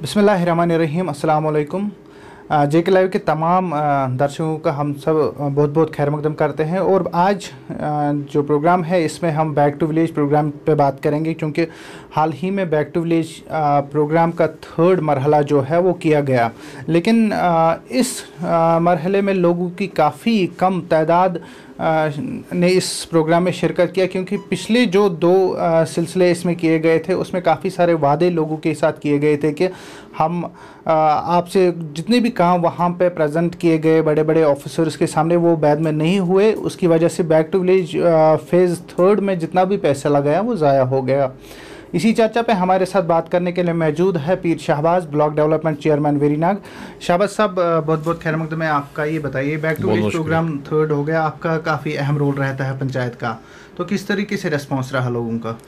बिसमीम अल्लाम जे के लाइव के तमाम दर्शकों का हम सब बहुत बहुत खैर मकदम करते हैं और आज जो प्रोग्राम है, इसमें हम बैक टू विलेज प्रोग्राम पे बात करेंगे क्योंकि हाल ही में बैक टू विलेज प्रोग्राम का थर्ड मरहला जो है, वो किया गया। लेकिन इस मरहले में लोगों की काफ़ी कम तादाद ने इस प्रोग्राम में शिरकत किया क्योंकि पिछले जो दो सिलसिले इसमें किए गए थे, उसमें काफ़ी सारे वादे लोगों के साथ किए गए थे कि हम आपसे जितने भी काम वहाँ पे प्रेजेंट किए गए बड़े बड़े ऑफिसर्स के सामने वो बैद में नहीं हुए, उसकी वजह से back to village phase third में जितना भी पैसा लगाया वो ज़ाया हो गया। इसी चर्चा पे हमारे साथ बात करने के लिए मौजूद है Pir Shahbaz block development chairman Verinag. Shahbaz साहब बहुत बहुत खैर मकदम है आपका ये बताइए back to village program third हो गया आपका काफ़ी अहम रोल रहता है पंचायत का। तो किस तरीके से रिस्पॉन्स रहा लोगों का?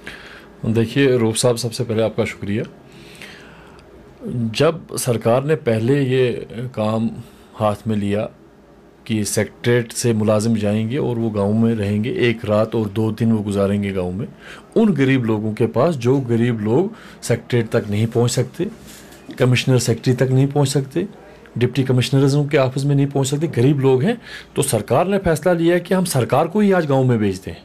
देखिए रूप साहब सबसे पहले आपका शुक्रिया। जब सरकार ने पहले ये काम हाथ में लिया कि सेक्ट्रेट से मुलाजिम जाएँगे और वो गाँव में रहेंगे एक रात और दो दिन वो गुजारेंगे गाँव में। उन गरीब लोगों के पास जो गरीब लोग सेक्ट्रेट तक नहीं पहुँच सकते कमिश्नर सेक्रेटरी तक नहीं पहुँच सकते डिप्टी कमिश्नरों के ऑफ़िस में नहीं पहुँच सकते गरीब लोग हैं तो सरकार ने फैसला लिया है कि हम सरकार को ही आज गाँव में भेज दें।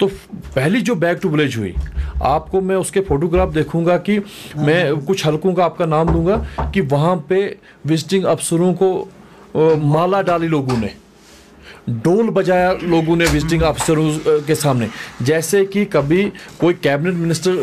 तो पहली जो बैक टू विलेज हुई आपको मैं उसके फोटोग्राफ देखूँगा कि मैं कुछ हलकों का आपका नाम दूँगा कि वहाँ पे विजिटिंग अफसरों को माला डाली लोगों ने। डोल बजाया लोगों ने विजिटिंग अफसरों के सामने। जैसे कि कभी कोई कैबिनेट मिनिस्टर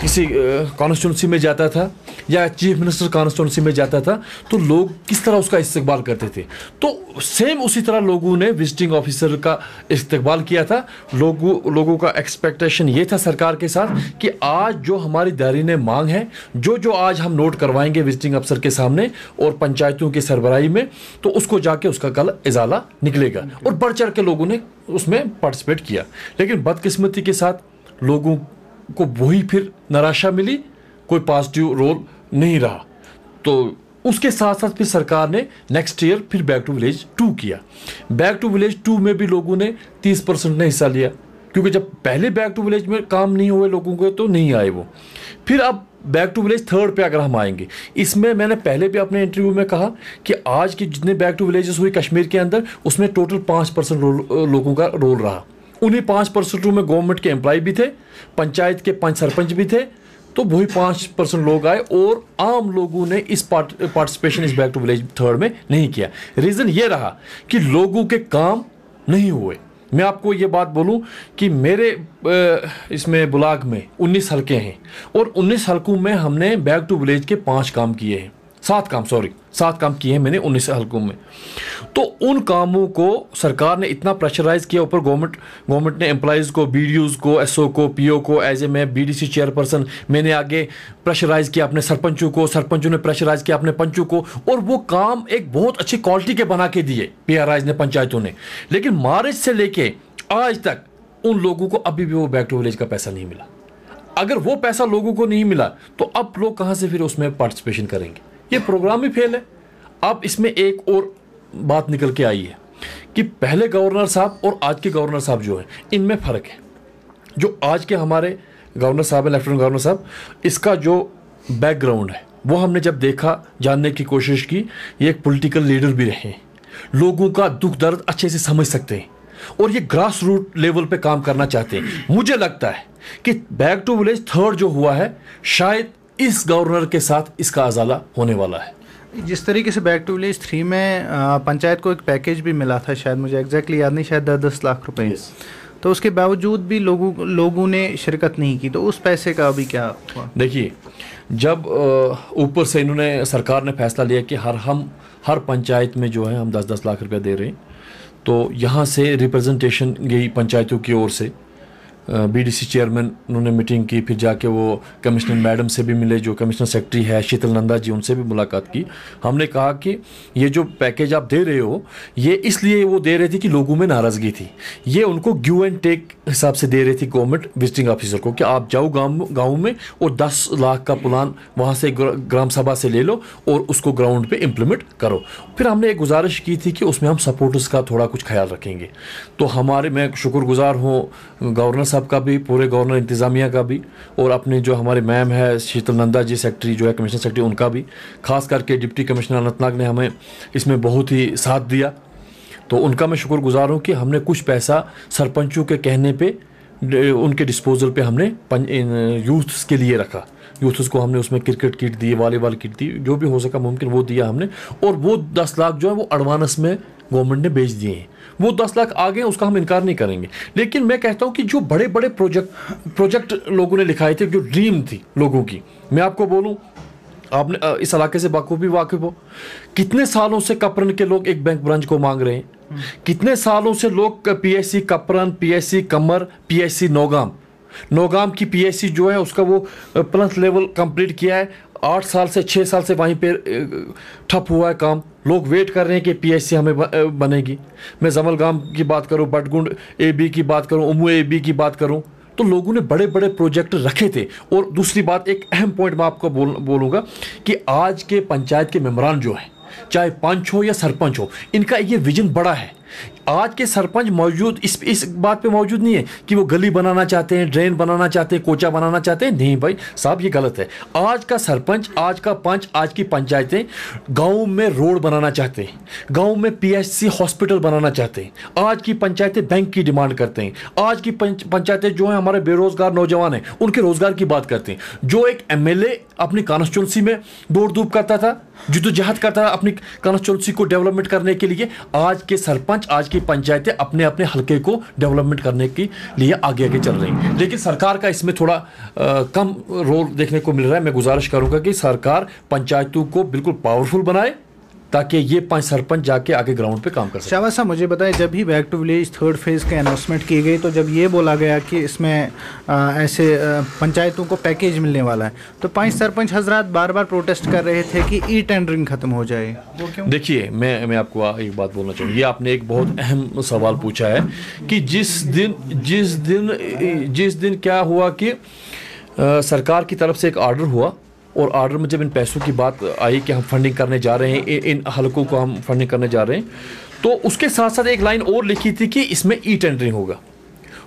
किसी कॉन्स्टिट्यूंसी में जाता था या चीफ मिनिस्टर कॉन्स्टिट्यूंसी में जाता था तो लोग किस तरह उसका इस्तेमाल करते थे? तो सेम उसी तरह लोगों ने विजिटिंग ऑफिसर का इस्तेमाल किया था। लोगों लोगों का एक्सपेक्टेशन ये था सरकार के साथ कि आज जो हमारी दारीन मांग है, जो जो आज हम नोट करवाएँगे विजिटिंग अफसर के सामने और पंचायतों की सरबराही में तो उसको जाके उसका कल इजाला निकलेगा। और बढ़ चढ़ के लोगों ने उसमें पार्टिसिपेट किया। लेकिन बदकिस्मती के साथ लोगों को वही फिर निराशा मिली, कोई पॉजिटिव रोल नहीं रहा। तो उसके साथ साथ फिर सरकार ने नेक्स्ट ईयर फिर बैक टू विलेज टू किया। बैक टू विलेज टू में भी लोगों ने तीस परसेंट ने हिस्सा लिया, क्योंकि जब पहले बैक टू विलेज में काम नहीं हुए लोगों को तो नहीं आए वो। फिर अब बैक टू विलेज थर्ड पे अगर हम आएँगे, इसमें मैंने पहले भी अपने इंटरव्यू में कहा कि आज की जितने बैक टू विलेजेस हुई कश्मीर के अंदर, उसमें टोटल पाँच परसेंट लोगों का रोल रहा। उन्हीं पाँच परसेंटों में गवर्नमेंट के एम्प्लॉय भी थे, पंचायत के पाँच सरपंच भी थे तो वही पाँच परसेंट लोग आए और आम लोगों ने इस पार्टिसिपेशन इस बैक टू विलेज थर्ड में नहीं किया। रीज़न ये रहा कि लोगों के काम नहीं हुए। मैं आपको ये बात बोलूँ कि मेरे इसमें ब्लाक में 19 हल्के हैं और 19 हल्कों में हमने बैक टू विलेज के पाँच काम किए हैं। सात काम सॉरी सात काम किए हैं मैंने उन्नीस हल्कों में। तो उन कामों को सरकार ने इतना प्रेशराइज किया, ऊपर गवर्नमेंट गवर्नमेंट ने एम्प्लॉयज़ को बी को एसओ को पीओ को एज ए मैं बी डी चेयरपर्सन मैंने आगे प्रेशराइज किया अपने सरपंचों को, सरपंचों ने प्रेशराइज किया अपने पंचों को, और वो काम एक बहुत अच्छी क्वालिटी के बना के दिए पी ने, पंचायतों ने। लेकिन मार्च से लेके आज तक उन लोगों को अभी भी वो बैक टू विलेज का पैसा नहीं मिला। अगर वो पैसा लोगों को नहीं मिला तो अब लोग कहाँ से फिर उसमें पार्टिसिपेशन करेंगे? ये प्रोग्राम ही फेल है। अब इसमें एक और बात निकल के आई है कि पहले गवर्नर साहब और आज के गवर्नर साहब जो हैं, इनमें फ़र्क है। जो आज के हमारे गवर्नर साहब हैं लेफ्टिनेंट गवर्नर साहब, इसका जो बैकग्राउंड है, वो हमने जब देखा, जानने की कोशिश की, ये एक पॉलिटिकल लीडर भी रहे लोगों का दुख दर्द अच्छे से समझ सकते हैं और ये ग्रास रूट लेवल पे काम करना चाहते हैं। मुझे लगता है कि बैक टू विलेज थर्ड जो हुआ है, शायद इस गवर्नर के साथ इसका अजाला होने वाला है। जिस तरीके से बैक टू विलेज थ्री में पंचायत को एक पैकेज भी मिला था शायद मुझे एग्जैक्टली याद नहीं शायद दस दस लाख रुपए। Yes. तो उसके बावजूद भी लोगों लोगों ने शिरकत नहीं की तो उस पैसे का अभी क्या हुआ? देखिए जब ऊपर से इन्होंने सरकार ने फैसला लिया कि हर हम हर पंचायत में जो है हम दस दस लाख रुपया दे रहे हैं तो यहाँ से रिप्रेजेंटेशन गई पंचायतों की ओर से। बीडीसी चेयरमैन उन्होंने मीटिंग की, फिर जाके वो कमिश्नर मैडम से भी मिले, जो कमिश्नर सेक्रेटरी है, शीतल नंदा जी, उनसे भी मुलाकात की। हमने कहा कि ये जो पैकेज आप दे रहे हो, ये इसलिए वो दे रहे थे कि लोगों में नाराज़गी थी। ये उनको गिव एंड टेक हिसाब से दे रही थी गवर्नमेंट विजिटिंग ऑफिसर को कि आप जाओ गाँव गाँव में और दस लाख का प्लान वहाँ से ग्राम सभा से ले लो और उसको ग्राउंड पर इम्प्लीमेंट करो। फिर हमने एक गुजारिश की थी कि उसमें हम सपोर्टर्स का थोड़ा कुछ ख्याल रखेंगे। तो हमारे, मैं शुक्रगुजार हूँ, गवर्नर साहब का भी, पूरे गवर्नर इंतज़ामिया का भी, और अपने जो हमारे मैम है, शीतल नंदा जी, सेक्रेटरी जो है, कमिश्नर सेक्रेटरी, उनका भी, खास करके डिप्टी कमिश्नर अनंतनाग ने हमें इसमें बहुत ही साथ दिया। तो उनका मैं शुक्रगुजार हूँ कि हमने कुछ पैसा सरपंचों के कहने पे उनके डिस्पोजल पे हमने यूथ्स के लिए रखा। यूथ्स को हमने उसमें क्रिकेट किट दी वॉलीबॉल किट दी, जो भी हो सका मुमकिन वो दिया हमने। और वो दस लाख जो है, वो एडवांस में गवर्नमेंट ने बेच दिए हैं। वो दस लाख आ गए, उसका हम इनकार नहीं करेंगे। लेकिन मैं कहता हूँ कि जो बड़े बड़े प्रोजेक्ट प्रोजेक्ट लोगों ने लिखाए थे, जो ड्रीम थी लोगों की, मैं आपको बोलूँ, आपने इस इलाके से बाखूबी वाकिफ हो। कितने सालों से कपरन के लोग एक बैंक ब्रांच को मांग रहे हैं? कितने सालों से लोग PSC Kapran PSC Kamar PSC Naugam Naugam की पीएससी जो है, उसका वो प्लस लेवल कंप्लीट किया है। आठ साल से छः साल से वहीं पे ठप हुआ है काम। लोग वेट कर रहे हैं कि पीएससी हमें बनेगी। मैं जमल गाम की बात करूँ, बटगुंड ए बी की बात करूँ, उमू ए बी की बात करूँ तो लोगों ने बड़े बड़े प्रोजेक्ट रखे थे। और दूसरी बात, एक अहम पॉइंट मैं आपको बोल, बोलूँगा कि आज के पंचायत के मेम्बरान जो हैं, चाहे पंच हो या सरपंच हो, इनका ये विजन बड़ा है। आज के सरपंच मौजूद इस इस बात पे मौजूद नहीं है कि वो गली बनाना चाहते हैं, ड्रेन बनाना चाहते हैं, कोचा बनाना चाहते हैं। नहीं भाई, साहब ये गलत है। आज का सरपंच, आज का पंच, आज की पंचायतें गाँव में रोड बनाना चाहते हैं, गाँव में पीएचसी हॉस्पिटल बनाना चाहते हैं। आज की पंचायतें बैंक की डिमांड करते हैं। आज की पंचायतें जो है, हमारे बेरोजगार नौजवान हैं, उनके रोज़गार की बात करते हैं। जो एक एम अपनी कॉन्स्टिट्यूंसी में दौड़ धूप करता था जिदोजहद करता था अपनी कॉन्स्टिट्यूंसी को डेवलपमेंट करने के लिए, आज के सरपंच आज की पंचायतें अपने अपने हलके को डेवलपमेंट करने के लिए आगे आगे चल रही लेकिन सरकार का इसमें थोड़ा आ, कम रोल देखने को मिल रहा है। मैं गुजारिश करूँगा कि सरकार पंचायतों को बिल्कुल पावरफुल बनाए। ताकि ये पाँच सरपंच जाके आगे ग्राउंड पे काम कर सकें। साहब मुझे बताएँ जब भी back to village third phase के अनाउंसमेंट की गई तो जब ये बोला गया कि इसमें आ, ऐसे पंचायतों को पैकेज मिलने वाला है तो पाँच सरपंच हजरात बार बार प्रोटेस्ट कर रहे थे कि ई टेंडरिंग ख़त्म हो जाए। देखिए मैं मैं आपको एक बात बोलना चाहूँगा। ये आपने एक बहुत अहम सवाल पूछा है कि जिस दिन जिस दिन जिस दिन क्या हुआ कि सरकार की तरफ़ से एक ऑर्डर हुआ और ऑर्डर में जब इन पैसों की बात आई कि हम फंडिंग करने जा रहे हैं इन हलकों को हम फंडिंग करने जा रहे हैं तो उसके साथ साथ एक लाइन और लिखी थी कि इसमें ई टेंडरिंग होगा।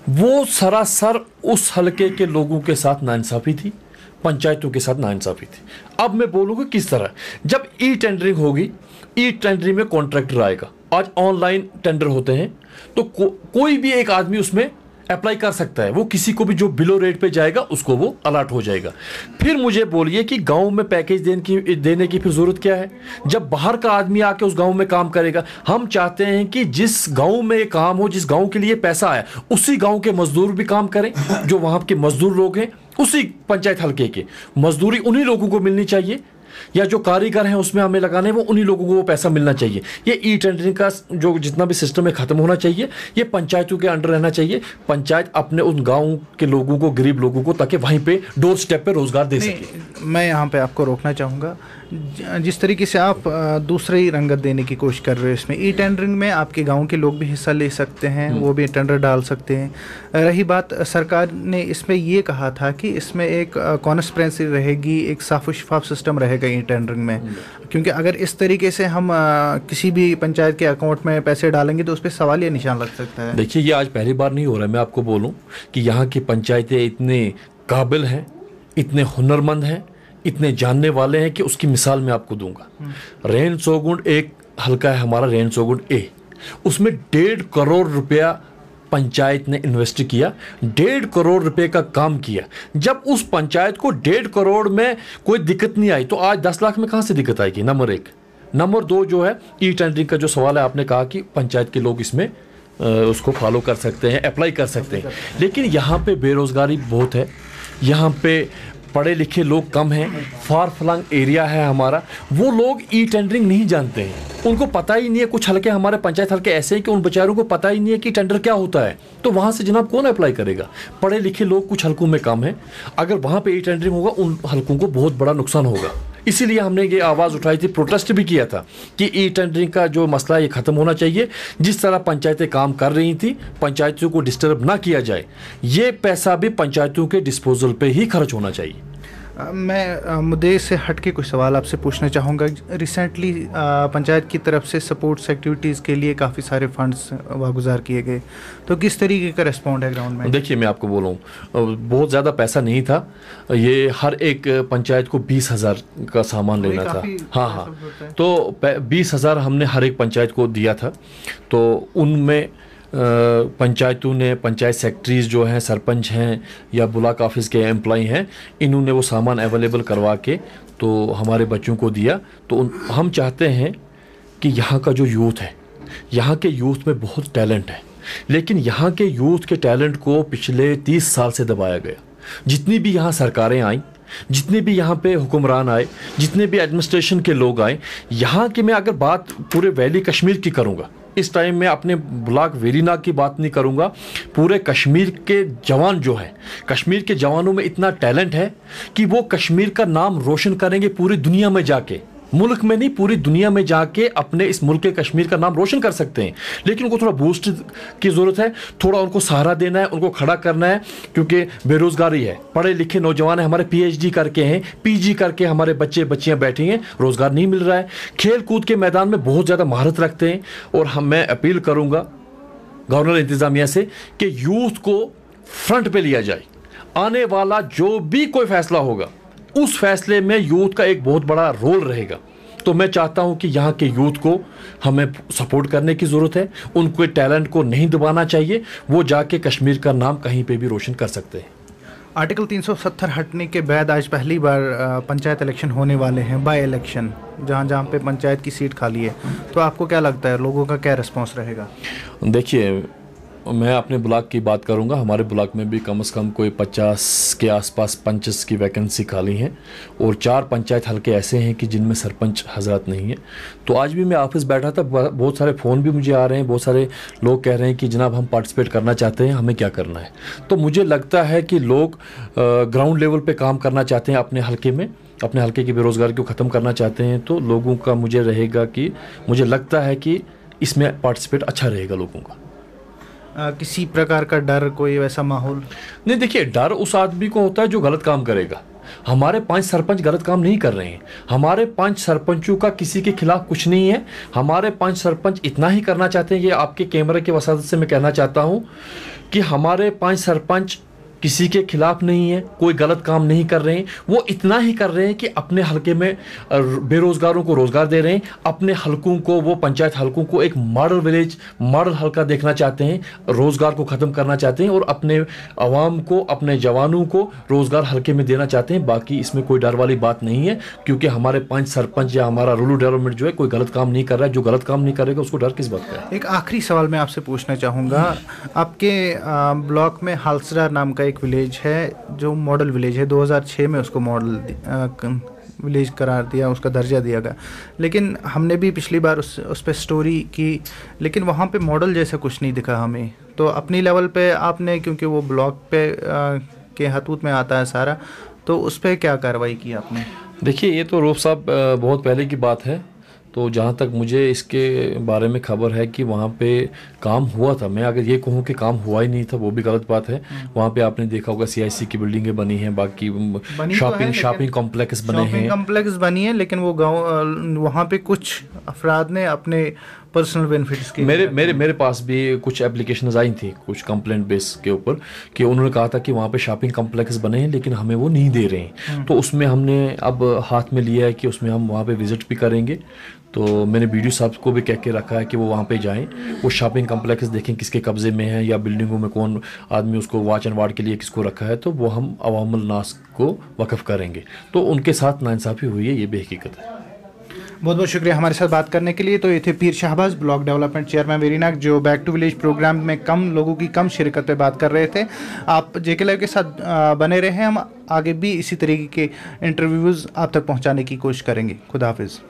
वो सरासर उस हलके के लोगों के साथ नाइंसाफ़ी थी पंचायतों के साथ नाइंसाफ़ी थी। अब मैं बोलूँगा किस तरह? जब ई टेंडरिंग होगी ई टेंडरिंग में कॉन्ट्रैक्टर आएगा। आज ऑनलाइन टेंडर होते हैं तो को, कोई भी एक आदमी उसमें अप्लाई कर सकता है। वो किसी को भी जो बिलो रेट पे जाएगा, उसको वो अलर्ट हो जाएगा। फिर मुझे बोलिए कि गाँव में पैकेज देने की देने की फिर ज़रूरत क्या है? जब बाहर का आदमी आके उस गाँव में काम करेगा, हम चाहते हैं कि जिस गाँव में काम हो, जिस गाँव के लिए पैसा आया, उसी गाँव के मजदूर भी काम करें, जो वहाँ के मजदूर लोग हैं, उसी पंचायत हल्के के। मजदूरी उन्हीं लोगों को मिलनी चाहिए या जो कारीगर हैं उसमें हमें लगाने वो उन्हीं लोगों को वो पैसा मिलना चाहिए। ये ई टेंडरिंग का जो जितना भी सिस्टम है ख़त्म होना चाहिए ये पंचायतों के अंडर रहना चाहिए। पंचायत अपने उन गाँव के लोगों को गरीब लोगों को ताकि वहीं पे डोर स्टेप पे रोज़गार दे सके। मैं यहाँ पे आपको रोकना चाहूँगा। जिस तरीके से आप दूसरी रंगत देने की कोशिश कर रहे हो इसमें ई टेंडरिंग में आपके गाँव के लोग भी हिस्सा ले सकते हैं हम्म। वो भी टेंडर डाल सकते हैं। रही बात सरकार ने इसमें ये कहा था कि इसमें एक कॉन्स्परेंसी रहेगी एक साफ़ शफाफ सिस्टम रहेगा। ई टेंडरिंग में। हम्म। क्योंकि अगर इस तरीके से हम आ, किसी भी पंचायत के अकाउंट में पैसे डालेंगे तो उस पर सवाल या निशान लग सकता है। देखिए ये आज पहली बार नहीं हो रहा है मैं आपको बोलूँ कि यहाँ की पंचायतें इतने काबिल हैं इतने हुनरमंद हैं इतने जानने वाले हैं कि उसकी मिसाल मैं आपको दूँगा। रेन चौगुंड एक हल्का है हमारा रेन चौगुंड ए। उसमें डेढ़ करोड़ रुपया पंचायत ने इन्वेस्ट किया, डेढ़ करोड़ रुपए का काम किया। जब उस पंचायत को डेढ़ करोड़ में कोई दिक्कत नहीं आई तो आज दस लाख में कहाँ से दिक्कत आएगी? नंबर एक। नंबर दो जो है ई टेंडरिंग का जो सवाल है, आपने कहा कि पंचायत के लोग इसमें उसको फॉलो कर सकते हैं अप्लाई कर सकते हैं। लेकिन यहाँ पे बेरोज़गारी बहुत है। यहाँ पे पढ़े लिखे लोग कम हैं, फार फ्लंग एरिया है हमारा, वो लोग ई टेंडरिंग नहीं जानते हैं। उनको पता ही नहीं है, कुछ हल्के हमारे पंचायत हल्के ऐसे हैं कि उन बेचारों को पता ही नहीं है कि टेंडर क्या होता है। तो वहाँ से जनाब कौन अप्लाई करेगा? पढ़े लिखे लोग कुछ हल्कों में कम हैं। अगर वहाँ पर ई टेंडरिंग होगा, उन हल्कों को बहुत बड़ा नुकसान होगा। इसीलिए हमने ये आवाज़ उठाई थी प्रोटेस्ट भी किया था कि ई टेंडरिंग का जो मसला ये ख़त्म होना चाहिए। जिस तरह पंचायतें काम कर रही थी पंचायतों को डिस्टर्ब ना किया जाए, ये पैसा भी पंचायतों के डिस्पोजल पर ही खर्च होना चाहिए। मैं मुद्दे से हट के कुछ सवाल आपसे पूछना चाहूँगा। रिसेंटली पंचायत की तरफ़ से सपोर्ट्स एक्टिविटीज़ के लिए काफ़ी सारे फंड्स वागुजार किए गए। तो किस तरीके का रिस्पॉन्ड है ग्राउंड में? देखिए मैं आपको बोलूँ बहुत ज़्यादा पैसा नहीं था। ये हर एक पंचायत को बीस हज़ार का सामान लेना था। हाँ हाँ। तो बीस हज़ार हमने हर एक पंचायत को दिया था। तो उनमें पंचायतों ने पंचायत सेक्रेटरीज जो हैं सरपंच हैं या ब्लॉक ऑफ़िस के एम्प्लॉय हैं इन्होंने वो सामान अवेलेबल करवा के तो हमारे बच्चों को दिया। तो उन, हम चाहते हैं कि यहाँ का जो यूथ है यहाँ के यूथ में बहुत टैलेंट है लेकिन यहाँ के यूथ के टैलेंट को पिछले तीस साल से दबाया गया। जितनी भी यहाँ सरकारें आईं जितने भी यहाँ पे हुक्मरान आए जितने भी एडमिनिस्ट्रेशन के लोग आए यहाँ की मैं अगर बात पूरे वैली कश्मीर की करूँगा इस टाइम में अपने ब्लॉक वेरीना की बात नहीं करूँगा। पूरे कश्मीर के जवान जो है, कश्मीर के जवानों में इतना टैलेंट है कि वो कश्मीर का नाम रोशन करेंगे पूरी दुनिया में जाके। मुल्क में नहीं, पूरी दुनिया में जाके अपने इस मुल्क के कश्मीर का नाम रोशन कर सकते हैं। लेकिन उनको थोड़ा बूस्ट की ज़रूरत है, थोड़ा उनको सहारा देना है, उनको खड़ा करना है, क्योंकि बेरोज़गारी है। पढ़े लिखे नौजवान है, हमारे पीएचडी करके हैं पीजी करके हमारे बच्चे, बच्चियाँ बैठी हैं, रोज़गार नहीं मिल रहा है। खेल कूद के मैदान में बहुत ज़्यादा महारत रखते हैं, और हम, मैं अपील करूँगा गवर्नर इंतज़ामिया से कि यूथ को फ्रंट पे लिया जाए। आने वाला जो भी कोई फैसला होगा उस फैसले में यूथ का एक बहुत बड़ा रोल रहेगा। तो मैं चाहता हूँ कि यहाँ के यूथ को हमें सपोर्ट करने की ज़रूरत है उनके टैलेंट को नहीं दबाना चाहिए वो जाके कश्मीर का नाम कहीं पे भी रोशन कर सकते हैं। आर्टिकल 370 हटने के बाद आज पहली बार पंचायत इलेक्शन होने वाले हैं बाय इलेक्शन जहाँ जहाँ पे पंचायत की सीट खाली है। तो आपको क्या लगता है लोगों का क्या रिस्पॉन्स रहेगा? देखिए मैं अपने ब्लॉक की बात करूँगा। हमारे ब्लॉक में भी कम से कम कोई पचास के आसपास पंचस की वैकेंसी खाली हैं और चार पंचायत हल्के ऐसे हैं कि जिनमें सरपंच हज़रत नहीं है। तो आज भी मैं ऑफ़िस बैठा था बहुत सारे फ़ोन भी मुझे आ रहे हैं, बहुत सारे लोग कह रहे हैं कि जनाब हम पार्टिसिपेट करना चाहते हैं, हमें क्या करना है? तो मुझे लगता है कि लोग ग्राउंड लेवल पर काम करना चाहते हैं अपने हल्के में, अपने हल्के की बेरोज़गारी को ख़त्म करना चाहते हैं। तो लोगों का मुझे रहेगा कि, मुझे लगता है कि इसमें पार्टिसिपेट अच्छा रहेगा लोगों का। आ, किसी प्रकार का डर कोई वैसा माहौल? नहीं देखिए डर उस आदमी को होता है जो गलत काम करेगा। हमारे पाँच सरपंच गलत काम नहीं कर रहे हैं। हमारे पाँच सरपंचों का किसी के खिलाफ कुछ नहीं है। हमारे पाँच सरपंच इतना ही करना चाहते हैं ये आपके कैमरे के वसादत से मैं कहना चाहता हूँ कि हमारे पाँच सरपंच किसी के खिलाफ नहीं है कोई गलत काम नहीं कर रहे हैं। वो इतना ही कर रहे हैं कि अपने हलके में बेरोजगारों को रोज़गार दे रहे हैं। अपने हलकों को वो पंचायत हलकों को एक मॉडल विलेज मॉडल हल्का देखना चाहते हैं रोज़गार को ख़त्म करना चाहते हैं और अपने आवाम को अपने जवानों को रोज़गार हल्के में देना चाहते हैं। बाकी इसमें कोई डर वाली बात नहीं है क्योंकि हमारे पंच सरपंच या हमारा रूरल डेवलपमेंट जो है कोई गलत काम नहीं कर रहा है। जो गलत काम नहीं करेगा उसको डर किस बात का एक आखिरी सवाल मैं आपसे पूछना चाहूँगा। आपके ब्लॉक में हालसरा नाम का एक विलेज है जो मॉडल विलेज है। 2006 में उसको मॉडल विलेज करार दिया उसका दर्जा दिया गया। लेकिन हमने भी पिछली बार उस उस पर स्टोरी की लेकिन वहाँ पे मॉडल जैसा कुछ नहीं दिखा हमें। तो अपनी लेवल पे आपने क्योंकि वो ब्लॉक पे आ, के हतूत में आता है सारा तो उस पर क्या कार्रवाई की आपने? देखिए ये तो रोफ साहब बहुत पहले की बात है। तो जहाँ तक मुझे इसके बारे में खबर है कि वहाँ पे काम हुआ था मैं अगर ये कहूँ कि काम हुआ ही नहीं था वो भी गलत बात है। हम्म। वहाँ पे आपने देखा होगा सीआईसी की बिल्डिंगें बनी हैं बाकी शॉपिंग शॉपिंग कॉम्प्लेक्स बने हैं। कॉम्प्लेक्स बनी है लेकिन वो गाँव वहाँ पे कुछ अफराद ने अपने पर्सनल बेनिफिट्स के मेरे मेरे मेरे पास भी कुछ एप्लीकेशन आई थी कुछ कंप्लेंट बेस के ऊपर कि उन्होंने कहा था कि वहाँ पे शॉपिंग कॉम्प्लेक्स बने हैं लेकिन हमें वो नहीं दे रहे हैं। हम्म। तो उसमें हमने अब हाथ में लिया है कि उसमें हम वहाँ पे विज़िट भी करेंगे। तो मैंने वीडियो साहब को भी कह के रखा है कि वो वहाँ पे जाएँ। वो शॉपिंग कम्प्लेक्स देखें किसके कब्ज़े में है या बिल्डिंगों में कौन आदमी उसको वाच एंड वार्ड के लिए किसको रखा है तो वो हम अवामुल नास को वक़फ़ करेंगे। तो उनके साथ नाइंसाफ़ी हुई है, ये बेहकीकत है। बहुत बहुत शुक्रिया हमारे साथ बात करने के लिए। तो ये थे Pir Shahbaz block development chairman Verinag जो बैक टू विलेज प्रोग्राम में कम लोगों की कम शिरकत पे बात कर रहे थे। आप जे के के साथ बने रहे हम आगे भी इसी तरीके के इंटरव्यूज़ आप तक पहुँचाने की कोशिश करेंगे। खुदाफिज़